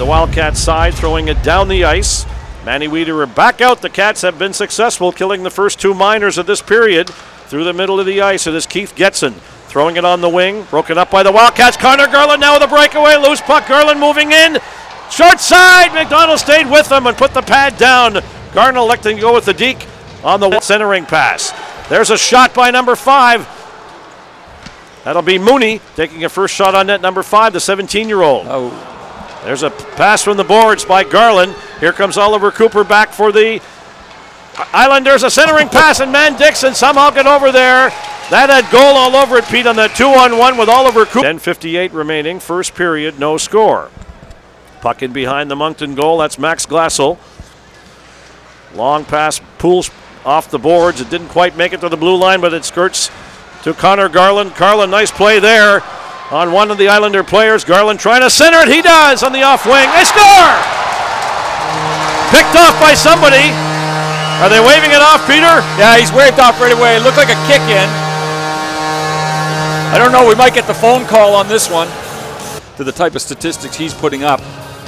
the Wildcats side, throwing it down the ice. Manny Wiederer back out. The Cats have been successful, killing the first two minors of this period through the middle of the ice. It is Keith Getson throwing it on the wing, broken up by the Wildcats. Connor Garland now with a breakaway, loose puck. Garland moving in, short side. McDonald stayed with them and put the pad down. Garland electing to go with the deke on the centering pass. There's a shot by number five. That'll be Mooney taking a first shot on net. Number five, the 17-year-old. Oh, There's a pass from the boards by Garland. Here comes Oliver Cooper back for the Islanders. A centering pass, and Man Dixon somehow get over there. That had goal all over it, Pete, on that two on one with Oliver Cooper. 10.58 remaining, first period, no score. Puck in behind the Moncton goal. That's Max Glassel. Long pass pulls off the boards. It didn't quite make it to the blue line, but it skirts to Connor Garland. Garland, nice play there on one of the Islander players. Garland trying to center it. He does on the off wing. They score! Picked off by somebody. Are they waving it off, Peter? yeah, he's waved off right away. It looked like a kick in. I don't know. We might get the phone call on this one. To the type of statistics he's putting up,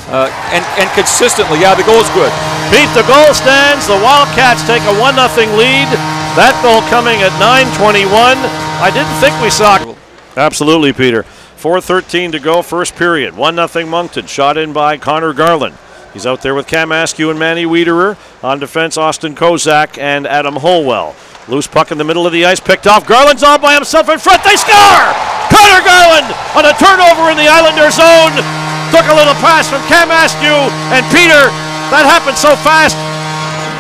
uh, and and consistently, yeah, the goal's good. Pete, the goal stands. The Wildcats take a 1 0 lead. That goal coming at 9.21. I didn't think we saw. Absolutely, Peter. 4.13 to go, first period. 1 0 Moncton. Shot in by Connor Garland. He's out there with Cam Askew and Manny Wiederer. On defense, Austin Kozak and Adam Holwell. Loose puck in the middle of the ice, picked off. Garland's all by himself in front. They score! Connor Garland on a turnover in the Islander zone. Took a little pass from Cam Askew and Peter. That happened so fast.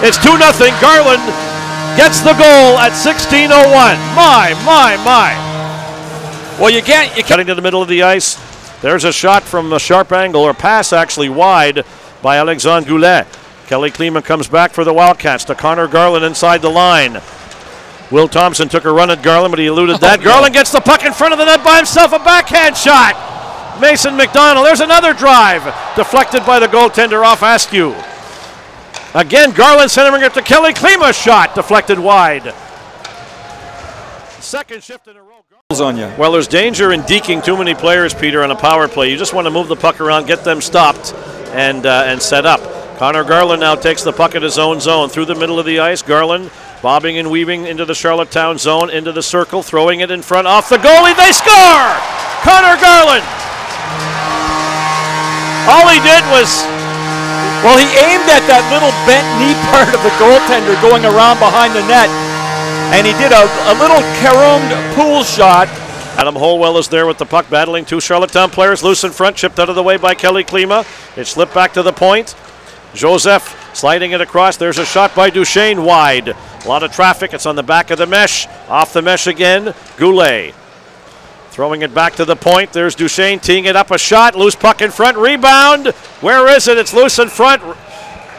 It's 2 0. Garland gets the goal at 16.01. My, my, my. Well, you can't. You can't. Cutting to the middle of the ice. There's a shot from a sharp angle, or pass actually wide by Alexandre Goulet. Kelly Klima comes back for the Wildcats to Connor Garland inside the line. Will Thompson took a run at Garland, but he eluded that. no. Garland gets the puck in front of the net by himself, a backhand shot. Mason McDonald. There's another drive deflected by the goaltender off Askew. Again, Garland centering it to Kelly Klima. Shot deflected wide. Second shift in a row. on you. Well, there's danger in deking too many players, Peter, on a power play. You just want to move the puck around, get them stopped, and uh, and set up. Connor Garland now takes the puck at his own zone through the middle of the ice. Garland bobbing and weaving into the Charlottetown zone, into the circle, throwing it in front off the goalie. They score! Connor Garland. All he did was Well, he aimed at that little bent knee part of the goaltender going around behind the net, and he did a, a little caromed pool shot. Adam Holwell is there with the puck, battling two Charlottetown players. Loose in front, chipped out of the way by Kelly Klima. It slipped back to the point. Joseph sliding it across. There's a shot by Duchesne wide. A lot of traffic. It's on the back of the mesh. Off the mesh again. Goulet. Throwing it back to the point. There's Duchesne teeing it up a shot. Loose puck in front. Rebound. Where is it? It's loose in front.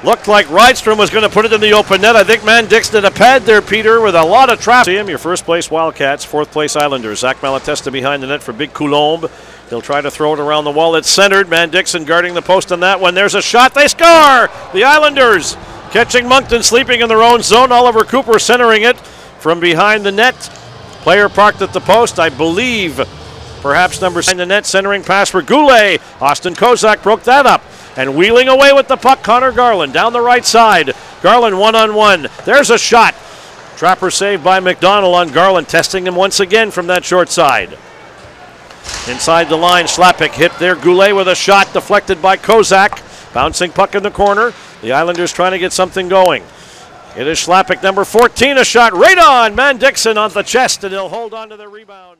Looked like Rydstrom was going to put it in the open net. I think Man Dix did a pad there, Peter, with a lot of traffic. See him, your first place Wildcats, fourth place Islanders. Zach Malatesta behind the net for Big Coulombe. He'll try to throw it around the wall. It's centered. Man Dixon guarding the post on that one. There's a shot. They score! The Islanders catching Moncton sleeping in their own zone. Oliver Cooper centering it from behind the net. Player parked at the post, I believe. Perhaps number in the net, centering pass for Goulet. Austin Kozak broke that up. And wheeling away with the puck, Connor Garland down the right side. Garland one on one. There's a shot. Trapper saved by McDonald on Garland, testing him once again from that short side. Inside the line, Chlapik hit there. Goulet with a shot deflected by Kozak. Bouncing puck in the corner. The Islanders trying to get something going. It is Chlapik, number 14, a shot right on. Man Dixon on the chest, and he'll hold on to the rebound.